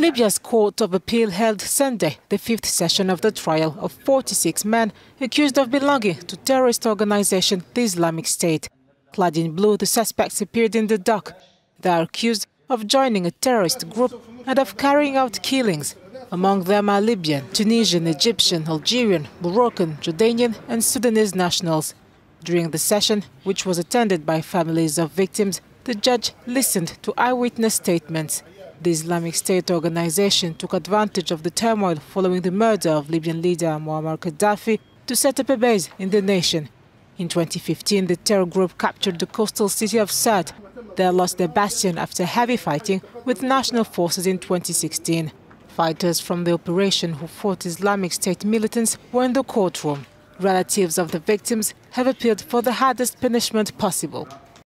Libya's Court of Appeal held Sunday the fifth session of the trial of 46 men accused of belonging to terrorist organization the Islamic State. Clad in blue, the suspects appeared in the dock. They are accused of joining a terrorist group and of carrying out killings. Among them are Libyan, Tunisian, Egyptian, Algerian, Moroccan, Jordanian and Sudanese nationals. During the session, which was attended by families of victims, the judge listened to eyewitness statements. The Islamic State organization took advantage of the turmoil following the murder of Libyan leader Muammar Gaddafi to set up a base in the nation. In 2015, the terror group captured the coastal city of Sirte. They lost their bastion after heavy fighting with national forces in 2016. Fighters from the operation who fought Islamic State militants were in the courtroom. Relatives of the victims have appealed for the hardest punishment possible.